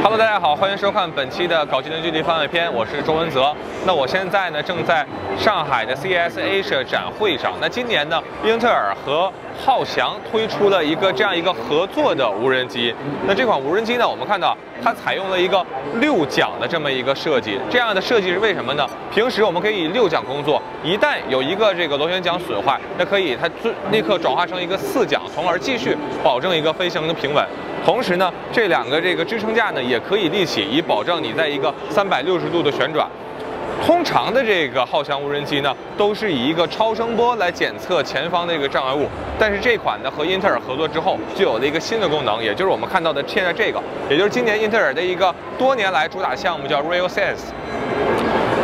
Hello，大家好，欢迎收看本期的搞技能距离番外篇，我是周文泽。那我现在呢正在上海的 CES Asia 展会上。那今年呢，英特尔和浩翔推出了一个这样一个合作的无人机。那这款无人机呢，我们看到它采用了一个六桨的这么一个设计。这样的设计是为什么呢？平时我们可以六桨工作，一旦有一个这个螺旋桨损坏，那可以它立刻转化成一个四桨，从而继续保证一个飞行的平稳。同时呢，这两个这个支撑架呢也可以立起，以保证你在一个三百六十度的旋转。通常的这个浩翔无人机呢，都是以一个超声波来检测前方的一个障碍物。但是这款呢和英特尔合作之后，就有了一个新的功能，也就是我们看到的现在这个，也就是今年英特尔的一个多年来主打项目，叫 RealSense。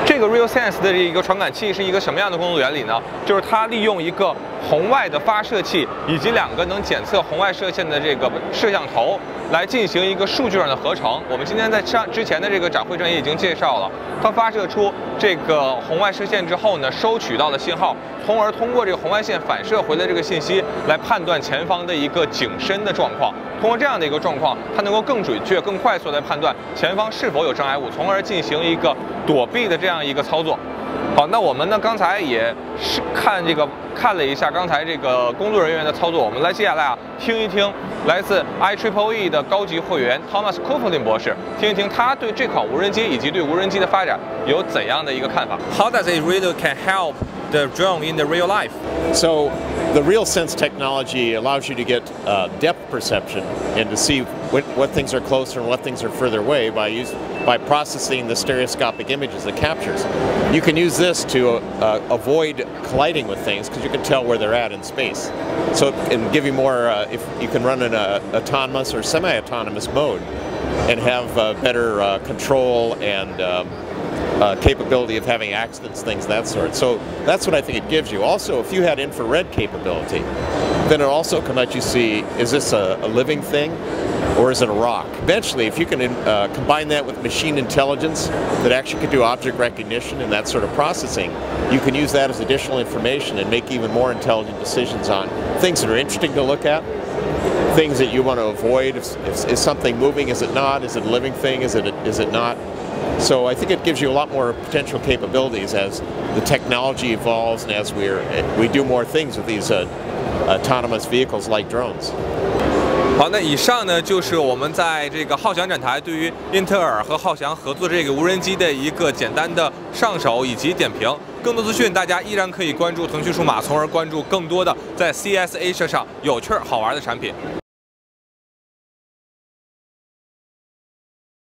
这个 RealSense 的一个传感器是一个什么样的工作原理呢？就是它利用一个红外的发射器以及两个能检测红外射线的这个摄像头。来进行一个数据上的合成。我们今天在上之前的这个展会上也已经介绍了，它发射出这个红外射线之后呢，收取到的信号，从而通过这个红外线反射回来这个信息来判断前方的一个景深的状况。通过这样的一个状况，它能够更准确、更快速地判断前方是否有障碍物，从而进行一个躲避的这样一个操作。好，那我们呢？刚才也是看这个看了一下刚才这个工作人员的操作，我们来接下来啊听一听来自 I Triple E 的高级会员 Thomas k o f l i n 博士，听一听他对这款无人机以及对无人机的发展有怎样的一个看法。How does it really can help the drone in the real life? So the RealSense technology allows you to get uh, depth perception and to see what, what things are closer and what things are further away by use, by processing the stereoscopic images it captures. You can use this to uh, avoid colliding with things because you can tell where they're at in space. So and give you more uh, if you can run in a autonomous or semi-autonomous mode and have uh, better uh, control and um, uh, capability of having accidents, things that sort. So that's what I think it gives you. Also, if you had infrared capability, then it also can let you see is this a, a living thing or is it a rock? Eventually, if you can uh, combine that with machine intelligence that actually can do object recognition and that sort of processing, you can use that as additional information and make even more intelligent decisions on things that are interesting to look at, things that you want to avoid. Is, something moving? Is it not? Is it a living thing? Is it, is it not? So I think it gives you a lot more potential capabilities as the technology evolves and as we're we do more things with these uh, autonomous vehicles like drones. 好，那以上呢就是我们在这个浩翔展台对于英特尔和浩翔合作这个无人机的一个简单的上手以及点评。更多资讯，大家依然可以关注腾讯数码，从而关注更多的在 CS Asia 上有趣儿好玩的产品。